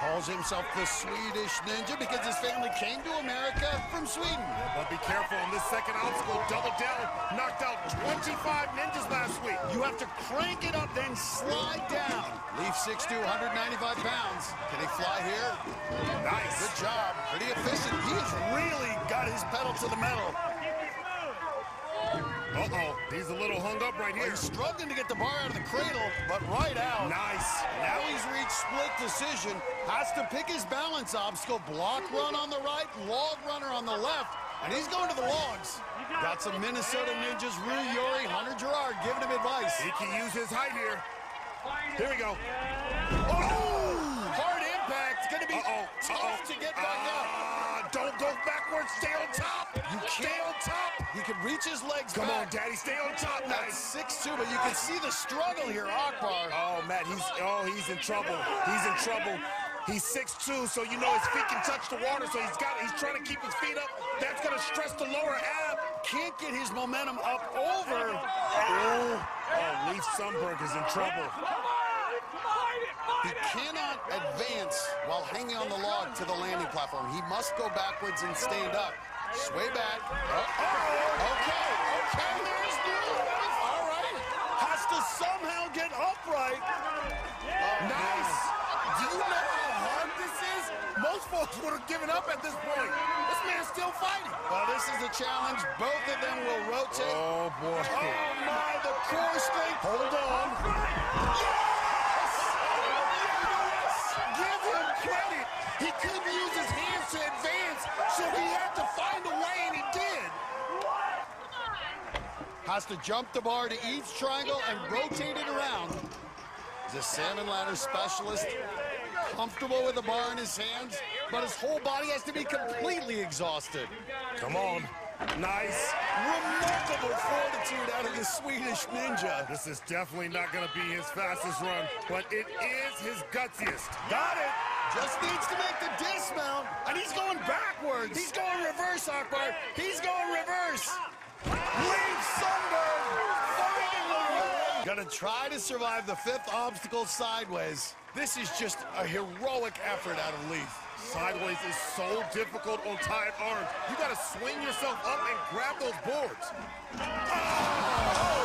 Calls himself the Swedish Ninja because his family came to America from Sweden. But be careful on this second obstacle. Double down. Knocked out 25 ninjas last week. You have to crank it up, then slide down. Leif six 6'2", 195 pounds. Can he fly here? Nice. Good job. Pretty efficient. He has really got his pedal to the metal. Uh-oh, he's a little hung up right here. He's struggling to get the bar out of the cradle, but right out. Nice. Now he's reached split decision. Has to pick his balance obstacle. Block run on the right, log runner on the left, and he's going to the logs. Got some Minnesota Ninjas, Rue Yori, Hunter Guerard giving him advice. He can use his height here. Here we go. Oh! Hard impact. Going to be Uh-oh. tough Uh-oh. to get back up. Ah, don't go backwards. Stay on top. You can't. On. He can reach his legs Come on. Daddy. Stay on top. That's Nice. 6'2", but you can see the struggle here, Akbar. Oh, Matt, he's oh he's in trouble. He's in trouble. He's 6'2", so you know his feet can touch the water, so he's got he's trying to keep his feet up. That's gonna stress the lower ab. Can't get his momentum up over. Oh, oh Leif Sunberg is in trouble. He cannot advance while hanging on the log to the landing platform. He must go backwards and stand up. Sway back. Oh, okay, okay, there's the All right. Has to somehow get upright. Nice. Do you know how hard this is? Most folks would have given up at this point. This man's still fighting. Well, this is the challenge. Both of them will rotate. Oh boy. Oh, my, the core strength. Hold on. Has to jump the bar to each triangle and rotate it around. He's a salmon ladder specialist, comfortable with the bar in his hands, but his whole body has to be completely exhausted. Come on. Nice. Remarkable fortitude out of the Swedish ninja. This is definitely not going to be his fastest run, but it is his gutsiest. Got it. Just needs to make the dismount, and he's going backwards. He's going reverse, Akbar. He's going reverse. Leif finally. Gonna try to survive the fifth obstacle sideways. This is just a heroic effort out of Leif. Sideways is so difficult on tied arms. You got to swing yourself up and grab those boards. Oh,